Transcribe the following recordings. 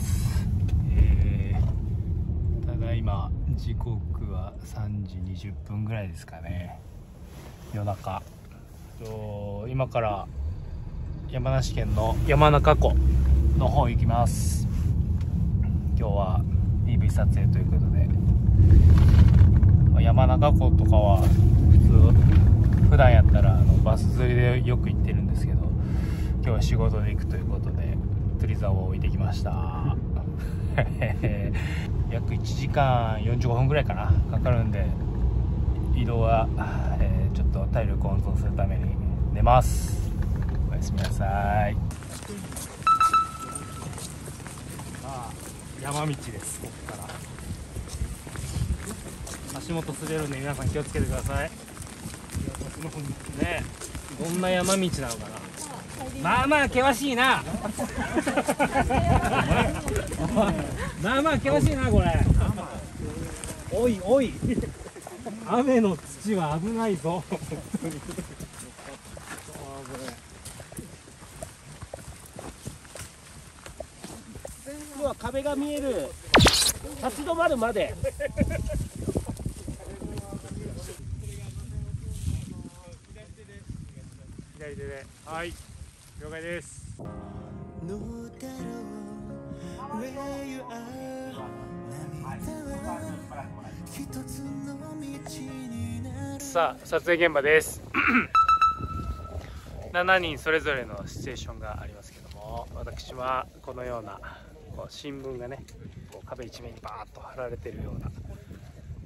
ます、えー、ただいま時刻は3時20分ぐらいですかね。夜中。今から山梨県の山中湖の方行きます。今日は ev 撮影ということで。山中湖とかは普通普段やったらあのバス釣りでよく行ってるんですけど今日は仕事で行くということで。釣り竿を置いてきました。約1時間45分ぐらいかなかかるんで移動は、えーちょっと体力温存するために寝ます。おやすみなさい。まあ山道ですここから。足元滑るんで皆さん気をつけてください。ねどんな山道なのかな。まあまあ険しいな。まあまあ険しいなこれ。おいおい。雨の土は危ないぞ。壁が見える。立ち止まるまで。左手で。はい了解です。No doubt where you are 涙は一つの道になるさあ撮影現場です。7人それぞれのシチュエーションがありますけども私はこのようなこう新聞がねこう壁一面にバーッと貼られてるような、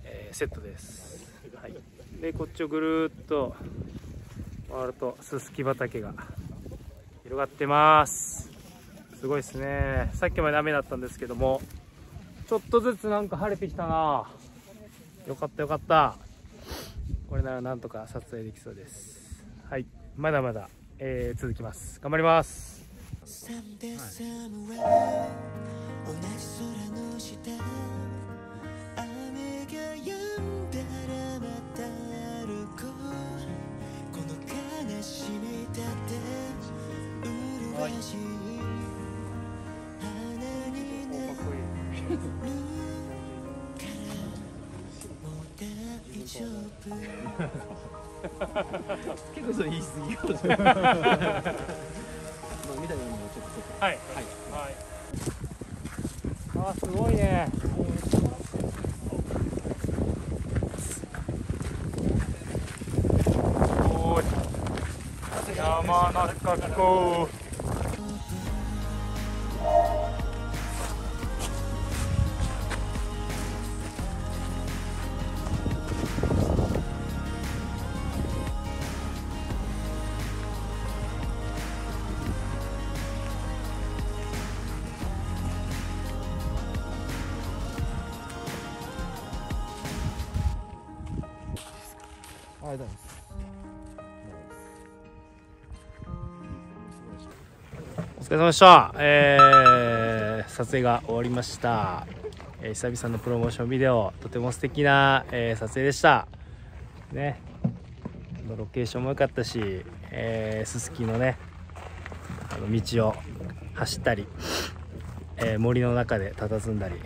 えーセットです、はい、でこっちをぐるーっと回るとススキ畑が広がってます。すごいですね。さっきまで雨だったんですけどもちょっとずつなんか晴れてきたな。よかったよかった。これならなんとか撮影できそうです。はい。まだまだ、えー続きます。頑張ります。はい。結構それ言い過ぎよまあ見たようにもちょっとはい。はい、あーすごい。ねすごい。山中湖ありがとうございます。お疲れ様でした、えー撮影が終わりました、えー久々のプロモーションビデオとても素敵な、えー撮影でした。ね。ロケーションも良かったしえーすすきのねあの道を走ったり、えー森の中で佇んだりい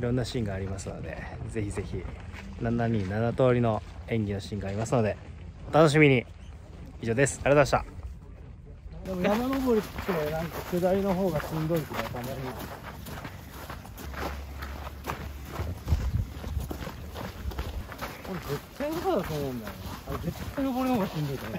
ろんなシーンがありますのでぜひぜひ7人7通りの演技のシーンがありますのでお楽しみに。以上です。ありがとうございました。でも山登りってなんか下りの方がしんどいってたまにこれ絶対そうだと思うんだよねあれ絶対登りの方がしんどいと思う